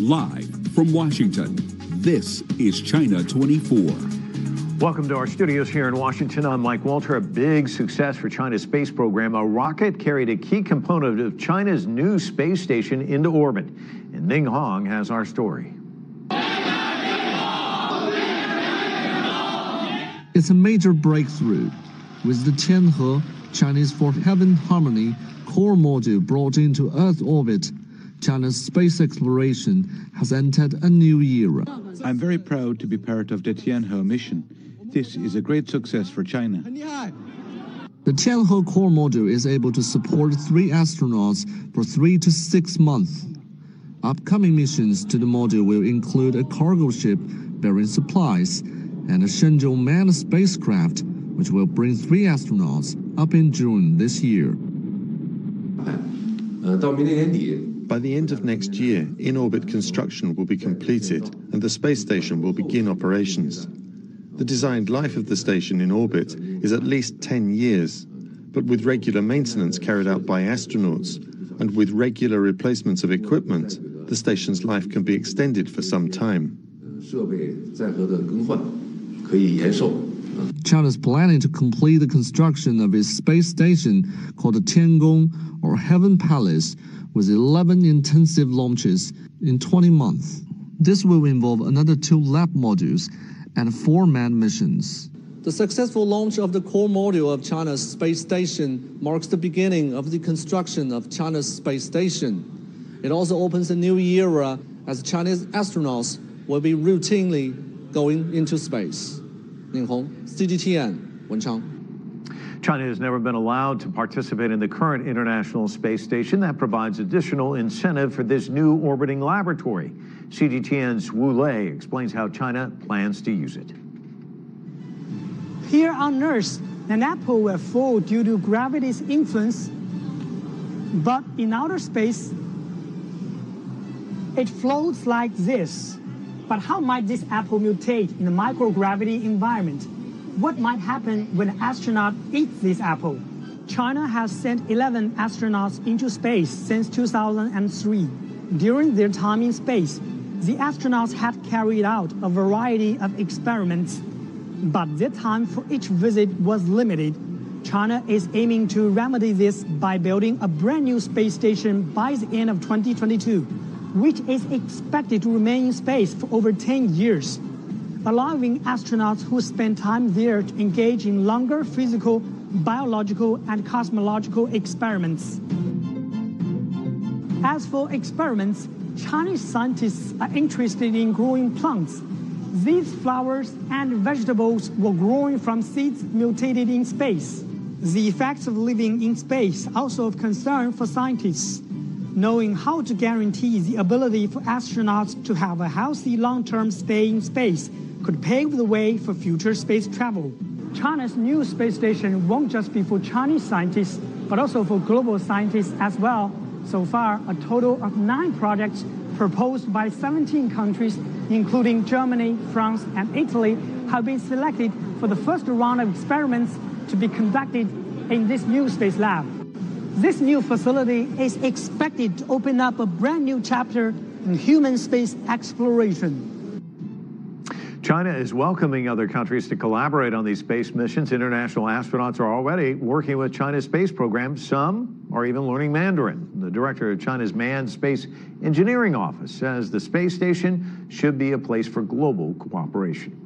Live from Washington, this is China 24. Welcome to our studios here in Washington. I'm Mike Walter. A big success for China's space program. A rocket carried a key component of China's new space station into orbit. And Ning Hong has our story. It's a major breakthrough with the Tianhe Chinese for Heaven Harmony core module brought into Earth orbit. China's space exploration has entered a new era. I'm very proud to be part of the Tianhe mission. This is a great success for China. The Tianhe core module is able to support three astronauts for three to six months. Upcoming missions to the module will include a cargo ship bearing supplies and a Shenzhou manned spacecraft, which will bring three astronauts up in June this year. Uh, By the end of next year, in-orbit construction will be completed and the space station will begin operations. The designed life of the station in orbit is at least 10 years, but with regular maintenance carried out by astronauts and with regular replacements of equipment, the station's life can be extended for some time. China's planning to complete the construction of its space station called the Tiangong or Heaven Palace with 11 intensive launches in 20 months. This will involve another two lab modules and four manned missions. The successful launch of the core module of China's space station marks the beginning of the construction of China's space station. It also opens a new era as Chinese astronauts will be routinely going into space. Ning Hong, CGTN, Wenchang. China has never been allowed to participate in the current International Space Station. That provides additional incentive for this new orbiting laboratory. CGTN's Wu Lei explains how China plans to use it. Here on Earth, an apple will fall due to gravity's influence, but in outer space, it floats like this. But how might this apple mutate in a microgravity environment? What might happen when an astronaut eats this apple? China has sent 11 astronauts into space since 2003. During their time in space, the astronauts had carried out a variety of experiments, but their time for each visit was limited. China is aiming to remedy this by building a brand new space station by the end of 2022 which is expected to remain in space for over 10 years, allowing astronauts who spend time there to engage in longer physical, biological, and cosmological experiments. As for experiments, Chinese scientists are interested in growing plants. These flowers and vegetables were growing from seeds mutated in space. The effects of living in space also of concern for scientists knowing how to guarantee the ability for astronauts to have a healthy long-term stay in space could pave the way for future space travel. China's new space station won't just be for Chinese scientists, but also for global scientists as well. So far, a total of nine projects proposed by 17 countries, including Germany, France, and Italy, have been selected for the first round of experiments to be conducted in this new space lab. This new facility is expected to open up a brand new chapter in human space exploration. China is welcoming other countries to collaborate on these space missions. International astronauts are already working with China's space program. Some are even learning Mandarin. The director of China's Manned Space Engineering Office says the space station should be a place for global cooperation.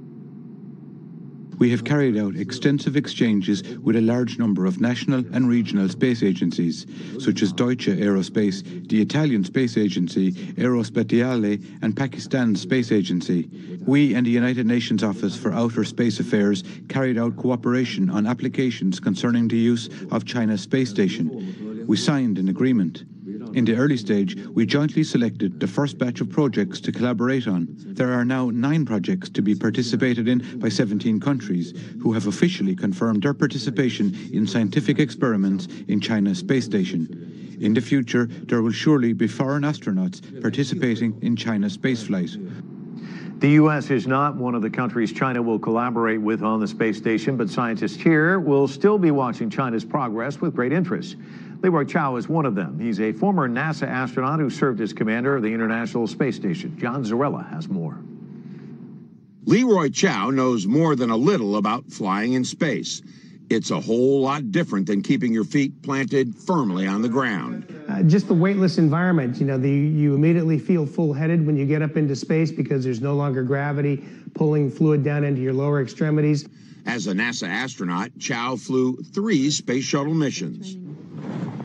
We have carried out extensive exchanges with a large number of national and regional space agencies, such as Deutsche Aerospace, the Italian Space Agency, Aerospatiale, and Pakistan's Space Agency. We and the United Nations Office for Outer Space Affairs carried out cooperation on applications concerning the use of China's space station. We signed an agreement. In the early stage, we jointly selected the first batch of projects to collaborate on. There are now nine projects to be participated in by 17 countries, who have officially confirmed their participation in scientific experiments in China's space station. In the future, there will surely be foreign astronauts participating in China's spaceflight. The U.S. is not one of the countries China will collaborate with on the space station, but scientists here will still be watching China's progress with great interest. Leroy Chiao is one of them. He's a former NASA astronaut who served as commander of the International Space Station. John Zarrella has more. Leroy Chiao knows more than a little about flying in space. It's a whole lot different than keeping your feet planted firmly on the ground. Uh, just the weightless environment, you know, the, you immediately feel full-headed when you get up into space because there's no longer gravity pulling fluid down into your lower extremities. As a NASA astronaut, Chiao flew three space shuttle missions.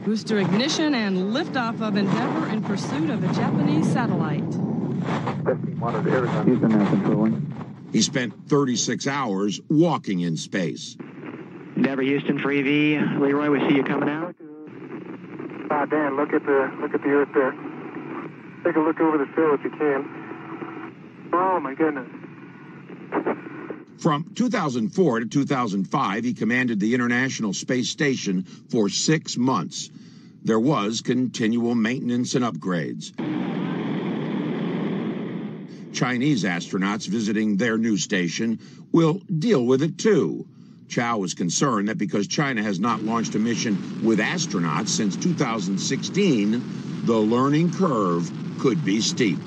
Booster ignition and liftoff of Endeavour in pursuit of a Japanese satellite. Houston now controlling. He spent 36 hours walking in space. Endeavour Houston for EV. Leroy, we see you coming out. Ah, Dan, look at the look at the Earth there. Take a look over the sill if you can. Oh my goodness. From 2004 to 2005, he commanded the International Space Station for six months. There was continual maintenance and upgrades. Chinese astronauts visiting their new station will deal with it too. Chiao was concerned that because China has not launched a mission with astronauts since 2016, the learning curve could be steep.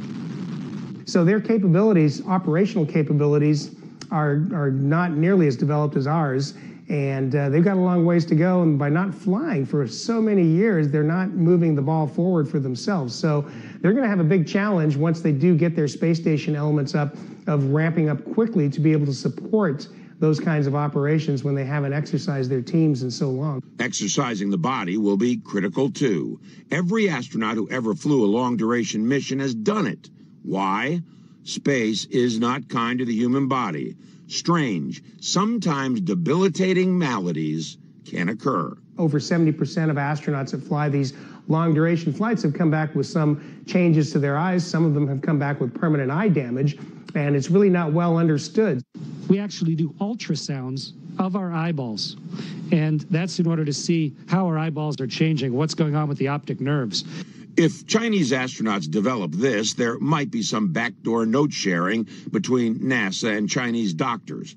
So their capabilities, operational capabilities, are, not nearly as developed as ours. And uh, they've got a long ways to go. And by not flying for so many years, they're not moving the ball forward for themselves. So they're going to have a big challenge once they do get their space station elements up of ramping up quickly to be able to support those kinds of operations when they haven't exercised their teams in so long. Exercising the body will be critical too. Every astronaut who ever flew a long duration mission has done it. Why? Space is not kind to the human body. Strange, sometimes debilitating maladies can occur. Over 70% of astronauts that fly these long duration flights have come back with some changes to their eyes. Some of them have come back with permanent eye damage, and it's really not well understood. We actually do ultrasounds of our eyeballs, and that's in order to see how our eyeballs are changing, what's going on with the optic nerves. If Chinese astronauts develop this, there might be some backdoor note sharing between NASA and Chinese doctors,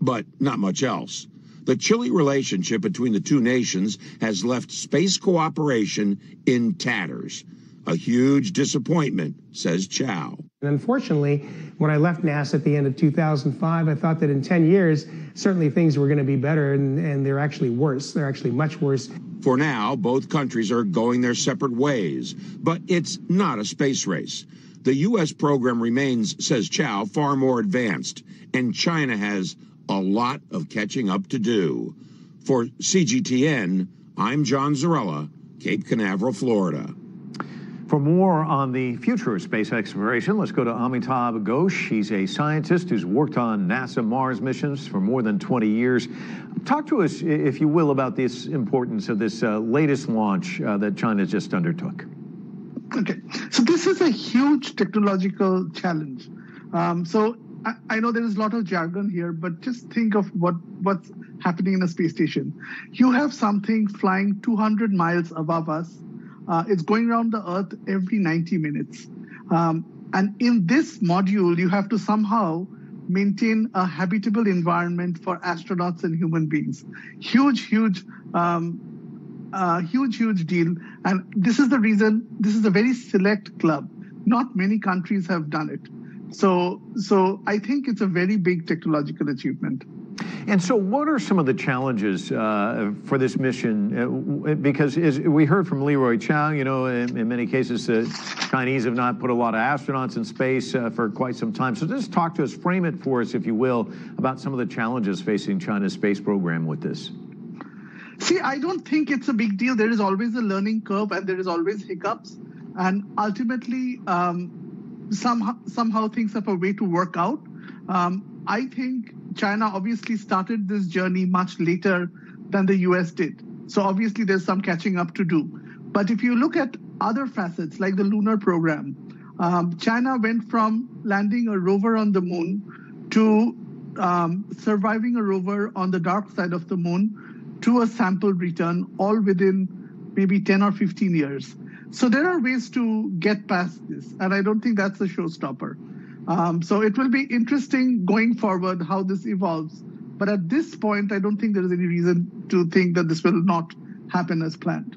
but not much else. The chilly relationship between the two nations has left space cooperation in tatters. A huge disappointment, says Chiao. And unfortunately, when I left NASA at the end of 2005, I thought that in 10 years, certainly things were going to be better, and, they're actually worse. They're actually much worse. For now, both countries are going their separate ways, but it's not a space race. The U.S. program remains, says Chiao, far more advanced, and China has a lot of catching up to do. For CGTN, I'm John Zarrella, Cape Canaveral, Florida. For more on the future of space exploration, let's go to Amitabh Ghosh. He's a scientist who's worked on NASA Mars missions for more than 20 years. Talk to us, if you will, about this importance of this uh, latest launch uh, that China just undertook. Okay, so this is a huge technological challenge. Um, so I, I, know there is a lot of jargon here, but just think of what what's happening in a space station. You have something flying 200 miles above us. Uh, it's going around the Earth every 90 minutes. Um, and in this module, you have to somehow maintain a habitable environment for astronauts and human beings. Huge, huge, um, uh, huge, huge deal. And this is the reason, this is a very select club. Not many countries have done it. So, so I think it's a very big technological achievement. And so, what are some of the challenges uh, for this mission? Uh, because as we heard from Leroy Chiao, you know, in, in many cases, the Chinese have not put a lot of astronauts in space uh, for quite some time. So, just talk to us, frame it for us, if you will, about some of the challenges facing China's space program with this. See, I don't think it's a big deal. There is always a learning curve, and there is always hiccups, and ultimately. Um, somehow, somehow things have a way to work out. Um, I think China obviously started this journey much later than the US did. So obviously there's some catching up to do. But if you look at other facets like the lunar program, um, China went from landing a rover on the moon to um, surviving a rover on the dark side of the moon to a sample return, all within maybe 10 or 15 years. So there are ways to get past this, and I don't think that's a showstopper. Um, so it will be interesting going forward how this evolves. But at this point, I don't think there is any reason to think that this will not happen as planned.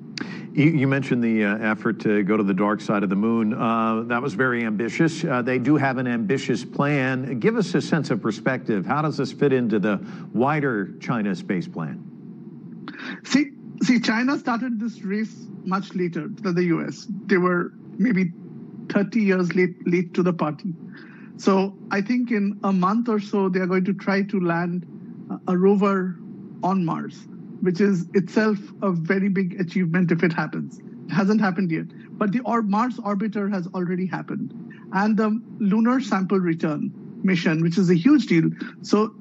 You, you mentioned the uh, effort to go to the dark side of the moon. Uh, that was very ambitious. Uh, they do have an ambitious plan. Give us a sense of perspective. How does this fit into the wider China space plan? See, see, China started this race much later than the U.S. They were maybe 30 years late, late to the party. So I think in a month or so, they are going to try to land a rover on Mars which is itself a very big achievement if it happens. It hasn't happened yet, but the or Mars orbiter has already happened, and the lunar sample return mission, which is a huge deal. So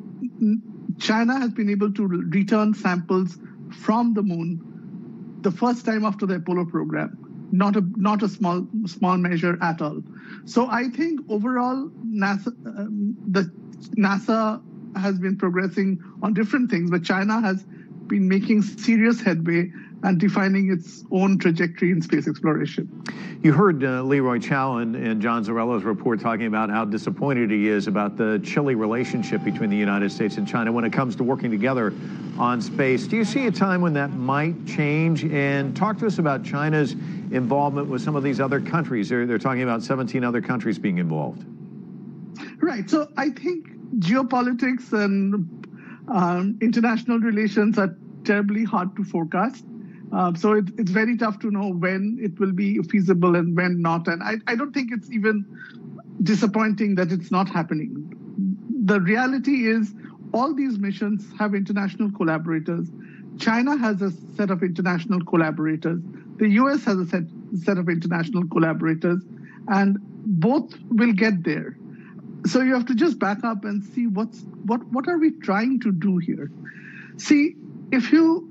China has been able to return samples from the moon the first time after the Apollo program. Not a not a small small measure at all. So I think overall NASA um, the NASA has been progressing on different things, but China has been making serious headway and defining its own trajectory in space exploration. You heard uh, Leroy Chiao and, and, John Zarrella's report talking about how disappointed he is about the chilly relationship between the United States and China when it comes to working together on space. Do you see a time when that might change? And talk to us about China's involvement with some of these other countries. They're, they're talking about 17 other countries being involved. Right. So I think geopolitics and um, international relations are terribly hard to forecast. Um, so it, it's very tough to know when it will be feasible and when not. And I, I don't think it's even disappointing that it's not happening. The reality is, all these missions have international collaborators. China has a set of international collaborators. The US has a set, set of international collaborators, and both will get there so you have to just back up and see what's what what are we trying to do here see if you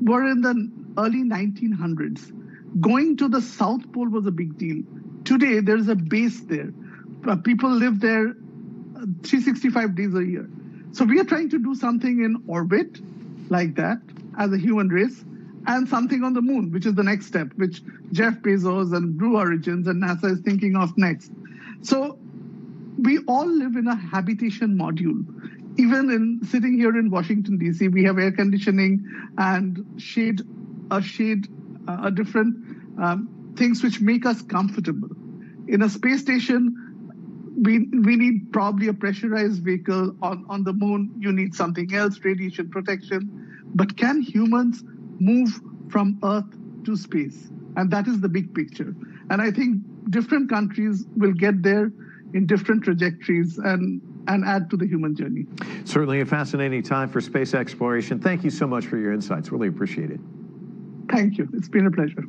were in the early 1900s going to the south pole was a big deal today there's a base there uh, people live there uh, 365 days a year so we are trying to do something in orbit like that as a human race and something on the moon which is the next step which jeff bezos and blue origins and nasa is thinking of next so we all live in a habitation module. Even in sitting here in Washington D.C., we have air conditioning and shade, a shade, uh, a different um, things which make us comfortable. In a space station, we we need probably a pressurized vehicle. On on the moon, you need something else, radiation protection. But can humans move from Earth to space? And that is the big picture. And I think different countries will get there in different trajectories and and add to the human journey. Certainly a fascinating time for space exploration. Thank you so much for your insights. Really appreciate it. Thank you. It's been a pleasure.